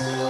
Yeah.